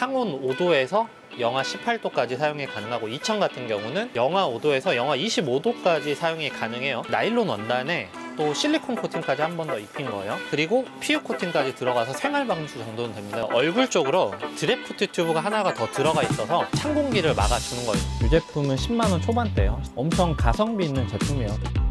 상온 5도에서 영하 18도까지 사용이 가능하고 2000 같은 경우는 영하 5도에서 영하 25도까지 사용이 가능해요. 나일론 원단에 또 실리콘 코팅까지 한 번 더 입힌 거예요. 그리고 PU 코팅까지 들어가서 생활 방수 정도는 됩니다. 얼굴 쪽으로 드래프트 튜브가 하나가 더 들어가 있어서 찬 공기를 막아주는 거예요. 이 제품은 10만 원 초반대예요. 엄청 가성비 있는 제품이에요.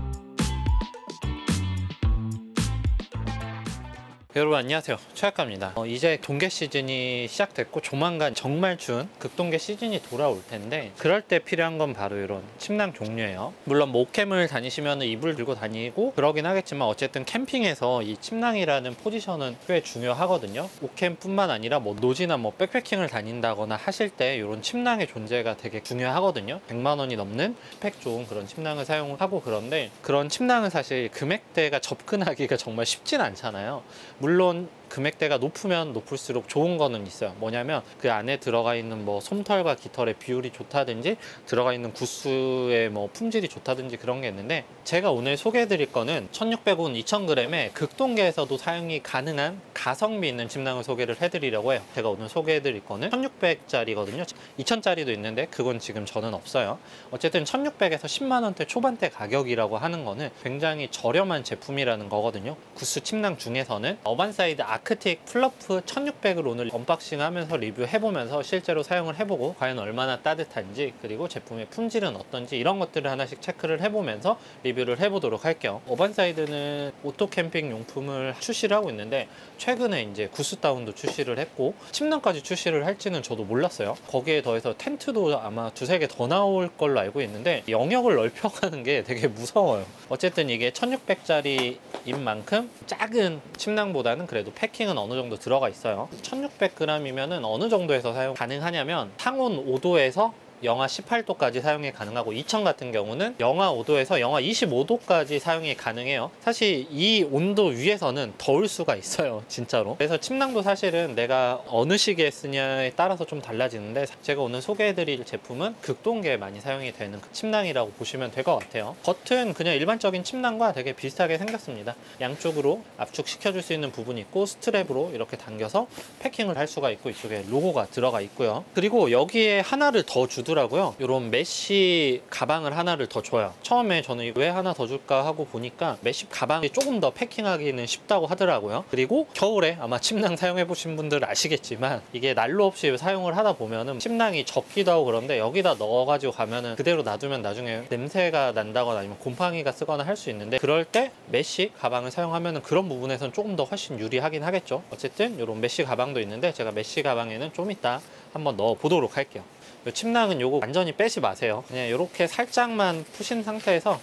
여러분 안녕하세요. 최학가입니다. 어, 이제 동계 시즌이 시작됐고 조만간 정말 추운 극동계 시즌이 돌아올 텐데 그럴 때 필요한 건 바로 이런 침낭 종류예요. 물론 모캠을 다니시면 이불 들고 다니고 그러긴 하겠지만 어쨌든 캠핑에서 이 침낭이라는 포지션은 꽤 중요하거든요. 오캠뿐만 아니라 뭐 노지나 뭐 백패킹을 다닌다거나 하실 때 이런 침낭의 존재가 되게 중요하거든요. 100만 원이 넘는 스펙 좋은 그런 침낭을 사용하고 그런데 그런 침낭은 사실 금액대가 접근하기가 정말 쉽진 않잖아요 물론 금액대가 높으면 높을수록 좋은 거는 있어요. 뭐냐면 그 안에 들어가 있는 뭐 솜털과 깃털의 비율이 좋다든지 들어가 있는 goose의 뭐 품질이 좋다든지 그런 게 있는데 제가 오늘 소개해 드릴 거는 1600과 2000g에 극동계에서도 사용이 가능한 가성비 있는 침낭을 소개를 해 드리려고 해요. 제가 오늘 소개해 드릴 거는 1600짜리거든요. 2000짜리도 있는데 그건 지금 저는 없어요. 어쨌든 1600에서 10만 원대 초반대 가격이라고 하는 거는 굉장히 저렴한 제품이라는 거거든요. goose 침낭 중에서는 어반사이드 Arctic Fluff 1600을 오늘 unboxing 하면서 리뷰해보면서 실제로 사용을 해보고 과연 얼마나 따뜻한지 그리고 제품의 품질은 어떤지 이런 것들을 하나씩 체크를 해보면서 리뷰를 해보도록 할게요. 어반사이드는 오토 캠핑 용품을 출시를 하고 있는데 최근에 이제 goose down도 출시를 했고 침낭까지 출시를 할지는 저도 몰랐어요. 거기에 더해서 텐트도 아마 두세 개 더 나올 걸로 알고 있는데 영역을 넓혀가는 게 되게 무서워요. 어쨌든 이게 1600짜리인 만큼 작은 침낭보다는 그래도 패킹은 어느 정도 들어가 있어요? 1600g이면 어느 정도에서 사용 가능하냐면 상온 5도에서 영하 18도까지 사용이 가능하고 2000 같은 경우는 영하 5도에서 영하 25도까지 사용이 가능해요. 사실 이 온도 위에서는 더울 수가 있어요 진짜로. 그래서 침낭도 사실은 내가 어느 시기에 쓰냐에 따라서 좀 달라지는데 제가 오늘 소개해드릴 제품은 극동계에 많이 사용이 되는 그 침낭이라고 보시면 될 것 같아요. 겉은 그냥 일반적인 침낭과 되게 비슷하게 생겼습니다. 양쪽으로 압축시켜줄 수 있는 부분이 있고 스트랩으로 이렇게 당겨서 패킹을 할 수가 있고 이쪽에 로고가 들어가 있고요. 그리고 여기에 하나를 더 주도 주더라고요. 이런 mesh 가방을 하나를 더 줘요. 처음에 저는 왜 하나 더 줄까 하고 보니까 mesh 가방이 조금 더 패킹하기는 쉽다고 하더라고요. 그리고 겨울에 아마 침낭 사용해 보신 분들 아시겠지만 이게 난로 없이 사용을 하다 보면은 침낭이 젖기도 하고 그런데 여기다 넣어가지고 가면은 그대로 놔두면 나중에 냄새가 난다거나 아니면 곰팡이가 쓰거나 할 수 있는데 그럴 때 mesh 가방을 사용하면은 그런 부분에서는 조금 더 훨씬 유리하긴 하겠죠. 어쨌든 이런 mesh 가방도 있는데 제가 mesh 가방에는 좀 이따 한번 넣어 보도록 할게요. 이 침낭은 요거 완전히 빼지 마세요. 그냥 이렇게 살짝만 푸신 상태에서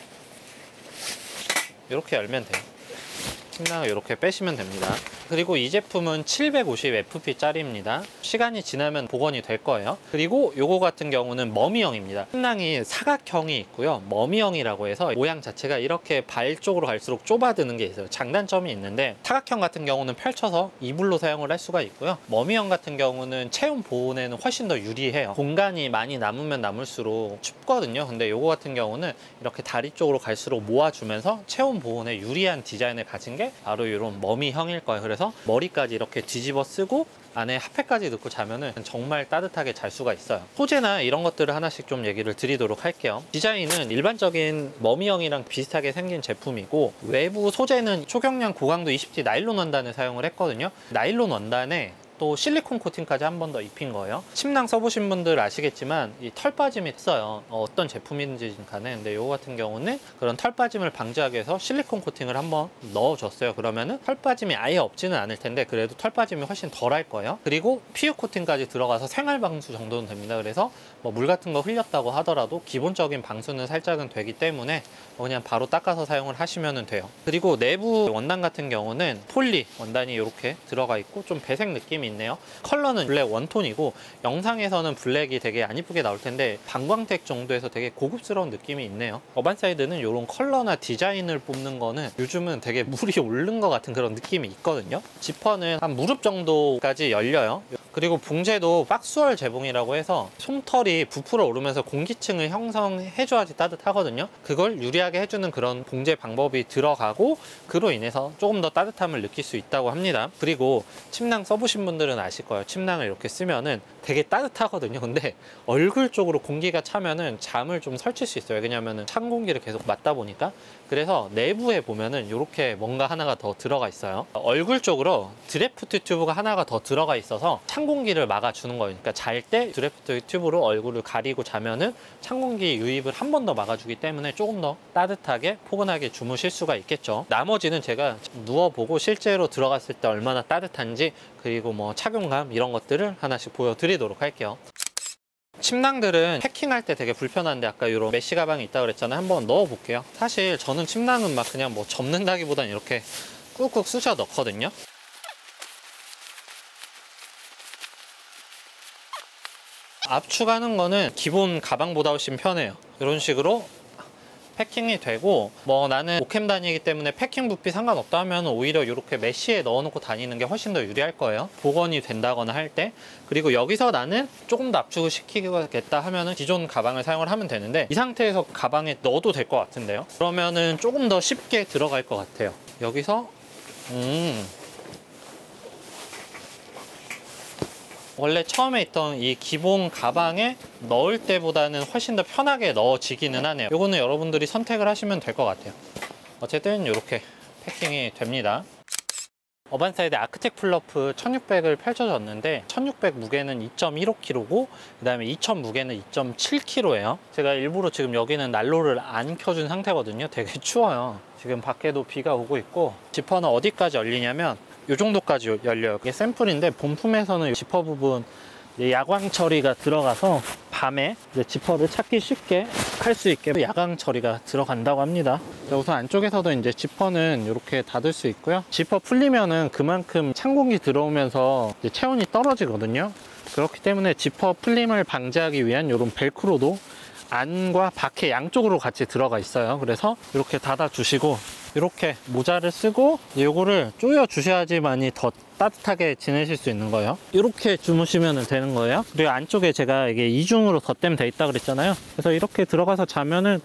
이렇게 열면 돼요. 침낭을 이렇게 빼시면 됩니다 그리고 이 제품은 750fp 짜리입니다. 시간이 지나면 복원이 될 거예요. 그리고 요거 같은 경우는 머미형입니다. 침낭이 사각형이 있고요. 머미형이라고 해서 모양 자체가 이렇게 발 쪽으로 갈수록 좁아드는 게 있어요. 장단점이 있는데 사각형 같은 경우는 펼쳐서 이불로 사용을 할 수가 있고요. 머미형 같은 경우는 체온 보온에는 훨씬 더 유리해요. 공간이 많이 남으면 남을수록 춥거든요. 근데 요거 같은 경우는 이렇게 다리 쪽으로 갈수록 모아주면서 체온 보온에 유리한 디자인을 가진 게 바로 이런 mummy형일 거예요 머리까지 이렇게 뒤집어 쓰고 안에 핫팩까지 넣고 자면은 정말 따뜻하게 잘 수가 있어요. 소재나 이런 것들을 하나씩 좀 얘기를 드리도록 할게요. 디자인은 일반적인 mummy형이랑 비슷하게 생긴 제품이고 외부 소재는 초경량 고강도 20T 나일론 원단을 사용을 했거든요. 나일론 원단에 또 실리콘 코팅까지 한 번 더 입힌 거예요. 침낭 써보신 분들 아시겠지만 이 털 빠짐이 있어요. 어떤 제품인지 간에. 근데 이거 같은 경우는 그런 털 빠짐을 방지하기 위해서 실리콘 코팅을 한번 넣어줬어요. 그러면은 털 빠짐이 아예 없지는 않을 텐데 그래도 털 빠짐이 훨씬 덜 할 거예요. 그리고 PU 코팅까지 들어가서 생활 방수 정도는 됩니다. 그래서 뭐 물 같은 거 흘렸다고 하더라도 기본적인 방수는 살짝은 되기 때문에 그냥 바로 닦아서 사용을 하시면 돼요. 그리고 내부 원단 같은 경우는 폴리 원단이 이렇게 들어가 있고 좀 배색 느낌이 느낌이 있네요. 컬러는 블랙 one tone이고 영상에서는 블랙이 되게 안 이쁘게 나올 텐데 반광택 정도에서 되게 고급스러운 느낌이 있네요. 어반사이드는 이런 컬러나 디자인을 뽑는 거는 요즘은 되게 물이 오른 것 같은 그런 느낌이 있거든요. 지퍼는 한 무릎 정도까지 열려요 그리고 봉제도 box wall 재봉이라고 해서 솜털이 부풀어 오르면서 공기층을 형성해줘야지 따뜻하거든요. 그걸 유리하게 해주는 그런 봉제 방법이 들어가고 그로 인해서 조금 더 따뜻함을 느낄 수 있다고 합니다. 그리고 침낭 써보신 분들은 아실 거예요. 침낭을 이렇게 쓰면은 되게 따뜻하거든요. 근데 얼굴 쪽으로 공기가 차면은 잠을 좀 설칠 수 있어요. 왜냐면은 찬 공기를 계속 맞다 보니까. 그래서 내부에 보면은 이렇게 뭔가 하나가 더 들어가 있어요. 얼굴 쪽으로 draft tube가 하나가 더 들어가 있어서 찬 공기를 막아주는 거예요. 그러니까 잘 때 draft tube로 얼굴을 가리고 자면은 찬 공기 유입을 한 번 더 막아주기 때문에 조금 더 따뜻하게 포근하게 주무실 수가 있겠죠. 나머지는 제가 누워보고 실제로 들어갔을 때 얼마나 따뜻한지 그리고 뭐 착용감 이런 것들을 하나씩 보여드리도록 할게요. 침낭들은 패킹할 때 되게 불편한데 아까 이런 mesh 가방이 있다 그랬잖아요. 한번 넣어 볼게요. 사실 저는 침낭은 막 그냥 뭐 접는다기보단 이렇게 꾹꾹 쑤셔 넣거든요. 압축하는 거는 기본 가방보다 훨씬 편해요. 이런 식으로 패킹이 되고 뭐 나는 오캠 다니기 때문에 패킹 부피 상관없다 하면 오히려 이렇게 메쉬에 넣어놓고 다니는 게 훨씬 더 유리할 거예요. 복원이 된다거나 할 때. 그리고 여기서 나는 조금 더 압축을 시키겠다 하면은 기존 가방을 사용을 하면 되는데 이 상태에서 가방에 넣어도 될 것 같은데요. 그러면은 조금 더 쉽게 들어갈 것 같아요. 여기서 음 원래 처음에 있던 이 기본 가방에 넣을 때보다는 훨씬 더 편하게 넣어지기는 하네요. 이거는 여러분들이 선택을 하시면 될 것 같아요. 어쨌든 이렇게 패킹이 됩니다. 어반사이드 Arctic Fluff 1600을 펼쳐졌는데 1600 무게는 2.15kg고 그 다음에 2000 무게는 2.7kg예요 제가 일부러 지금 여기는 난로를 안 켜준 상태거든요 되게 추워요 지금 밖에도 비가 오고 있고 지퍼는 어디까지 열리냐면 이 정도까지 열려요 이게 샘플인데 본품에서는 지퍼 부분 야광 처리가 들어가서 밤에 지퍼를 찾기 쉽게 할 수 있게 야광 처리가 들어간다고 합니다. 우선 안쪽에서도 이제 지퍼는 이렇게 닫을 수 있고요. 지퍼 풀리면은 그만큼 찬 공기 들어오면서 체온이 떨어지거든요. 그렇기 때문에 지퍼 풀림을 방지하기 위한 이런 벨크로도 안과 밖에 양쪽으로 같이 들어가 있어요. 그래서 이렇게 닫아 주시고 이렇게 모자를 쓰고 이거를 조여 주셔야지만이 더 따뜻하게 지내실 수 있는 거예요 이렇게 주무시면 되는 거예요 그리고 안쪽에 제가 이게 이중으로 덧댐 돼 있다 그랬잖아요 그래서 이렇게 들어가서 자면은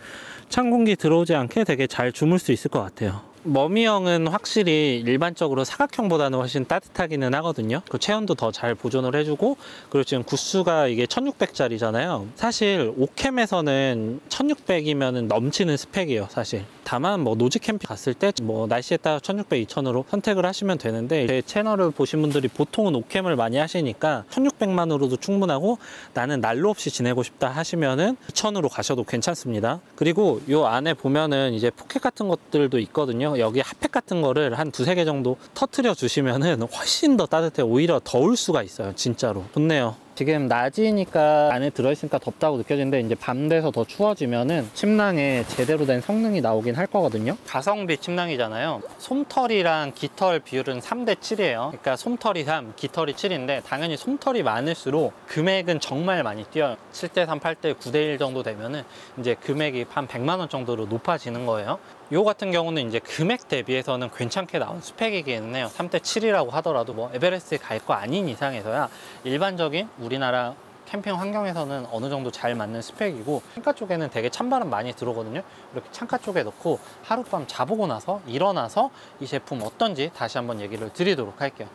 찬 공기 들어오지 않게 되게 잘 주물 수 있을 것 같아요 머미형은 확실히 일반적으로 사각형보다는 훨씬 따뜻하기는 하거든요. 그 체온도 더 잘 보존을 해주고 그리고 지금 구수가 이게 1600짜리잖아요. 사실 오캠에서는 1600이면 넘치는 스펙이에요. 사실. 다만 뭐 노지 캠핑 갔을 때 뭐 날씨에 따라 1600, 2000으로 선택을 하시면 되는데 제 채널을 보신 분들이 보통은 오캠을 많이 하시니까 1600만으로도 충분하고 나는 난로 없이 지내고 싶다 하시면은 2000으로 가셔도 괜찮습니다. 그리고 요 안에 보면은 이제 포켓 같은 것들도 있거든요. 여기 핫팩 같은 거를 한 두세 개 정도 터트려 주시면은 훨씬 더 따뜻해 오히려 더울 수가 있어요. 진짜로. 좋네요. 지금 낮이니까 안에 들어있으니까 덥다고 느껴지는데 이제 밤 돼서 더 추워지면은 침낭에 제대로 된 성능이 나오긴 할 거거든요. 가성비 침낭이잖아요. 솜털이랑 깃털 비율은 3대 7이에요. 그러니까 솜털이 3, 깃털이 7인데 당연히 솜털이 많을수록 금액은 정말 많이 뛰어요. 7대 3, 8대 9대 1 정도 되면은 이제 금액이 한 100만 원 정도로 높아지는 거예요 요 같은 경우는 이제 금액 대비해서는 괜찮게 나온 스펙이기는 해요. 3대 7이라고 하더라도 뭐 에베레스트에 갈 거 아닌 이상에서야 일반적인 우리나라 캠핑 환경에서는 어느 정도 잘 맞는 스펙이고 창가 쪽에는 되게 찬바람 많이 들어오거든요. 이렇게 창가 쪽에 넣고 하룻밤 자보고 나서 일어나서 이 제품 어떤지 다시 한번 얘기를 드리도록 할게요.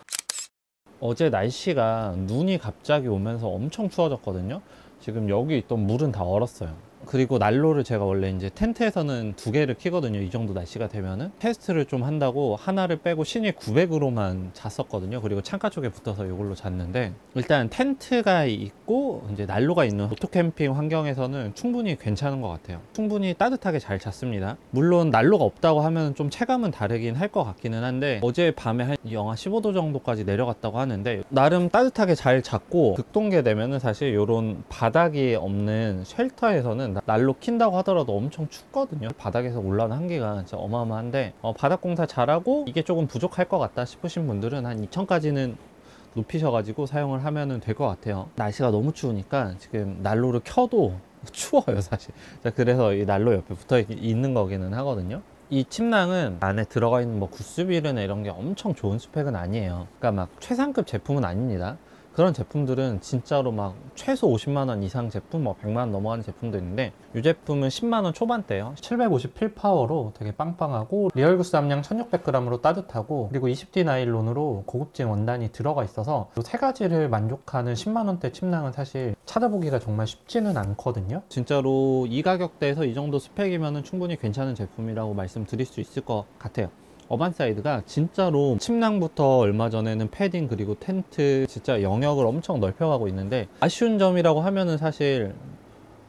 어제 날씨가 눈이 갑자기 오면서 엄청 추워졌거든요. 지금 여기 있던 물은 다 얼었어요 그리고 난로를 제가 원래 이제 텐트에서는 두 개를 키거든요. 이 정도 날씨가 되면은 테스트를 좀 한다고 하나를 빼고 신이 900으로만 잤었거든요. 그리고 창가 쪽에 붙어서 이걸로 잤는데 일단 텐트가 있고 이제 난로가 있는 오토캠핑 환경에서는 충분히 괜찮은 것 같아요. 충분히 따뜻하게 잘 잤습니다. 물론 난로가 없다고 하면 좀 체감은 다르긴 할 것 같기는 한데 어제 밤에 한 영하 15도 정도까지 내려갔다고 하는데 나름 따뜻하게 잘 잤고 극동계 되면은 사실 이런 바닥이 없는 쉘터에서는 난로 킨다고 하더라도 엄청 춥거든요. 바닥에서 올라오는 한계가 진짜 어마어마한데 어, 바닥 공사 잘하고 이게 조금 부족할 것 같다 싶으신 분들은 한 2000까지는 높이셔가지고 사용을 하면 될 것 같아요. 날씨가 너무 추우니까 지금 난로를 켜도 추워요 사실. 자, 그래서 이 난로 옆에 붙어 있는 거기는 하거든요. 이 침낭은 안에 들어가 있는 뭐 goose 비율이나 이런 게 엄청 좋은 스펙은 아니에요. 그러니까 막 최상급 제품은 아닙니다 그런 제품들은 진짜로 막 최소 50만 원 이상 제품, 뭐 100만 원 넘어가는 제품도 있는데 이 제품은 10만 원 초반대예요. 750 fill power로 되게 빵빵하고 real goose 함량 1600g으로 따뜻하고 그리고 20D 나일론으로 고급진 원단이 들어가 있어서 이 세 가지를 만족하는 10만 원대 침낭은 사실 찾아보기가 정말 쉽지는 않거든요. 진짜로 이 가격대에서 이 정도 스펙이면 충분히 괜찮은 제품이라고 말씀드릴 수 있을 것 같아요. 어반사이드가 진짜로 침낭부터 얼마 전에는 패딩 그리고 텐트 진짜 영역을 엄청 넓혀가고 있는데 아쉬운 점이라고 하면은 사실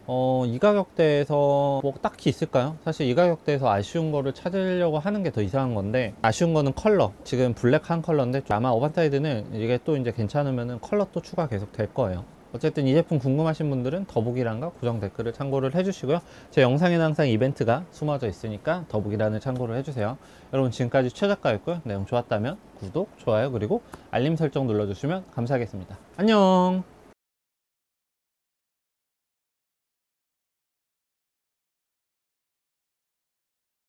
어, 이 가격대에서 뭐 딱히 있을까요? 사실 이 가격대에서 아쉬운 거를 찾으려고 하는 게 더 이상한 건데 아쉬운 거는 컬러 지금 블랙 한 컬러인데 아마 어반사이드는 이게 또 이제 괜찮으면은 컬러 또 추가 계속 될 거예요 어쨌든 이 제품 궁금하신 분들은 더보기란과 고정 댓글을 참고를 해주시고요. 제 영상에는 항상 이벤트가 숨어져 있으니까 더보기란을 참고를 해주세요. 여러분 지금까지 최작가였고요. 내용 좋았다면 구독, 좋아요 그리고 알림 설정 눌러주시면 감사하겠습니다. 안녕